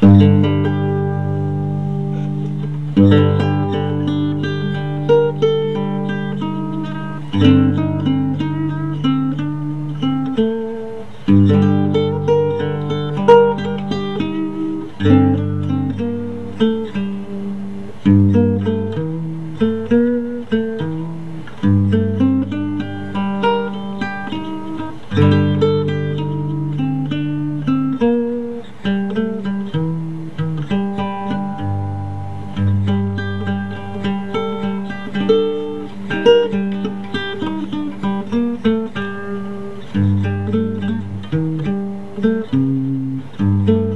嗯。Thank mm -hmm. you.